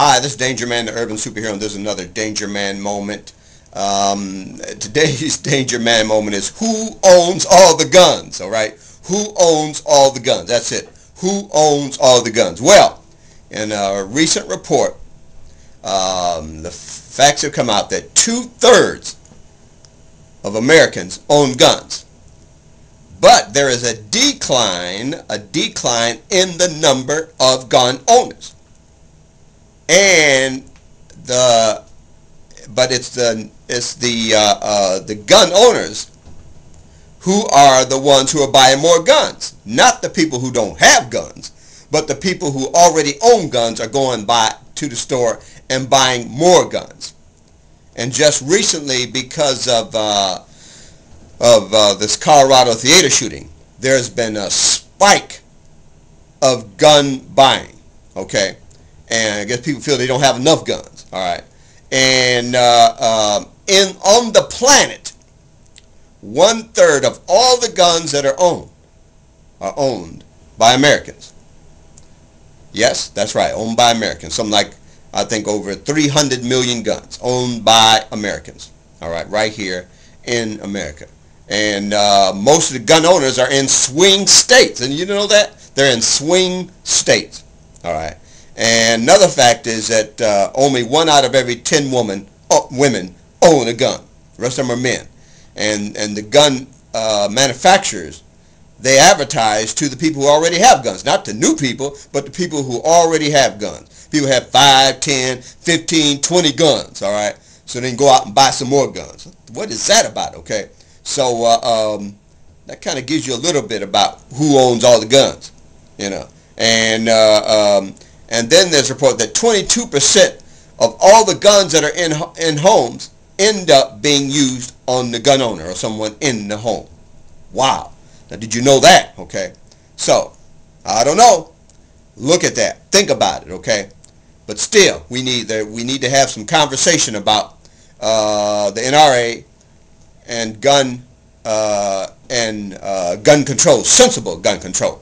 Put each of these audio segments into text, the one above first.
Hi, this is Danger Man, the urban superhero, and there's another Danger Man moment. Um, today's Danger Man moment is who owns all the guns, all right? Who owns all the guns? That's it. Who owns all the guns? Well, in a recent report, um, the facts have come out that two-thirds of Americans own guns. But there is a decline, a decline in the number of gun owners and the but it's the it's the uh, uh, the gun owners who are the ones who are buying more guns, not the people who don't have guns, but the people who already own guns are going by to the store and buying more guns. And just recently, because of uh, of uh, this Colorado theater shooting, there's been a spike of gun buying. Okay, and I guess people feel they don't have enough guns. All right, and uh, uh, in on the planet, one third of all the guns that are owned are owned by Americans. Yes, that's right, owned by Americans. Something like I think over 300 million guns owned by Americans. All right, right here in America. And uh, most of the gun owners are in swing states. And you know that? They're in swing states. All right. And another fact is that uh, only one out of every 10 woman, uh, women own a gun. The rest of them are men. And, and the gun uh, manufacturers, they advertise to the people who already have guns. Not to new people, but the people who already have guns. People have 5, 10, 15, 20 guns, all right? So then go out and buy some more guns. What is that about, okay? So uh, um, that kind of gives you a little bit about who owns all the guns, you know. And uh, um, and then there's a report that 22% of all the guns that are in, in homes end up being used on the gun owner or someone in the home. Wow. Now, did you know that? Okay. So, I don't know. Look at that. Think about it, okay? But still, we need to, we need to have some conversation about uh, the NRA and gun uh, and uh, gun control, sensible gun control.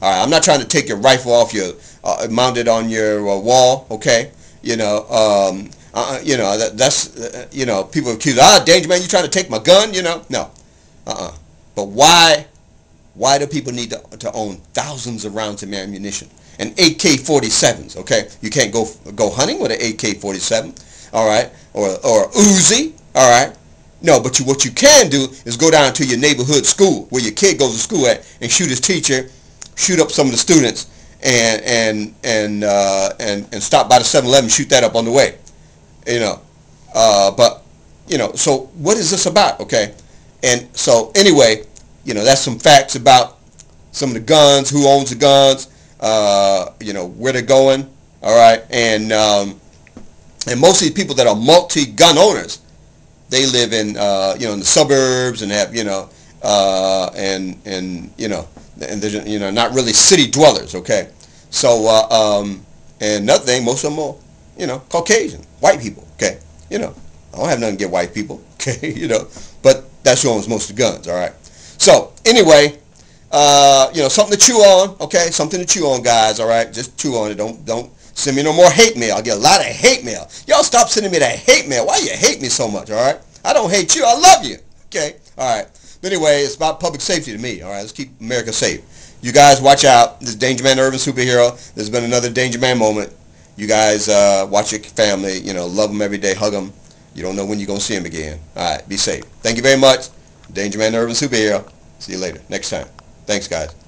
All right, I'm not trying to take your rifle off your uh, mounted on your uh, wall. Okay, you know, um, uh, you know that, that's uh, you know people accuse ah danger man you trying to take my gun you know no, uh-uh. But why why do people need to, to own thousands of rounds of ammunition and AK-47s? Okay, you can't go go hunting with an AK-47. All right, or or Uzi. All right. No, but you, what you can do is go down to your neighborhood school where your kid goes to school at and shoot his teacher, shoot up some of the students, and and and uh, and and stop by the 7-Eleven, shoot that up on the way, you know. Uh, but you know, so what is this about? Okay, and so anyway, you know, that's some facts about some of the guns, who owns the guns, uh, you know, where they're going. All right, and um, and most of these people that are multi-gun owners, they live in uh, you know in the suburbs and have you know uh, and and you know and they're you know not really city dwellers. Okay, so uh, um, and another thing, most of them are you know Caucasian, white people. Okay, you know I don't have nothing against white people. Okay, you know, but that's who owns most of the guns. All right. So anyway, uh, you know something to chew on. Okay, something to chew on, guys. All right, just chew on it. Don't don't send me no more hate mail. I get a lot of hate mail. Y'all stop sending me that hate mail. Why you hate me so much? All right. I don't hate you. I love you. Okay. All right. But anyway, it's about public safety to me. All right, let's keep America safe. You guys watch out. This Danger Man, urban superhero. There's been another Danger Man moment. You guys uh, watch your family. You know, love them every day. Hug them. You don't know when you're going to see them again. All right, be safe. Thank you very much. Danger Man, urban superhero. See you later. Next time. Thanks, guys.